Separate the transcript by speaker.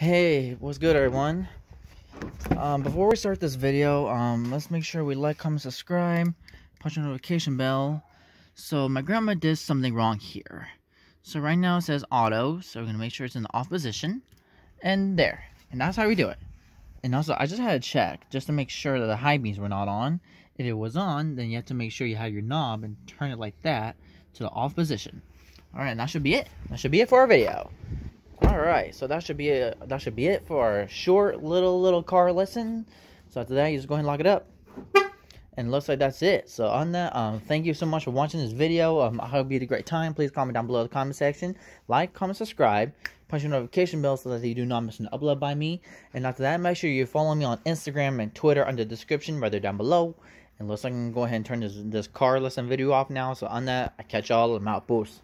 Speaker 1: Hey, what's good everyone? Um, before we start this video, um, let's make sure we like, comment, subscribe, punch the notification bell. So my grandma did something wrong here. So right now it says auto, so we're gonna make sure it's in the off position. And there. And that's how we do it. And also I just had to check just to make sure that the high beams were not on. If it was on, then you have to make sure you have your knob and turn it like that to the off position. Alright, that should be it. That should be it for our video. Alright, so that should be it. That should be it for our short little little car lesson. So after that, you just go ahead and lock it up. And looks like that's it. So on that, um, thank you so much for watching this video. Um, I hope you had a great time. Please comment down below in the comment section. Like, comment, subscribe. Punch your notification bell so that you do not miss an upload by me. And after that, make sure you follow me on Instagram and Twitter under the description right there down below. And looks like I'm to go ahead and turn this, this car lesson video off now. So on that, I catch y'all. I'm out. Boost.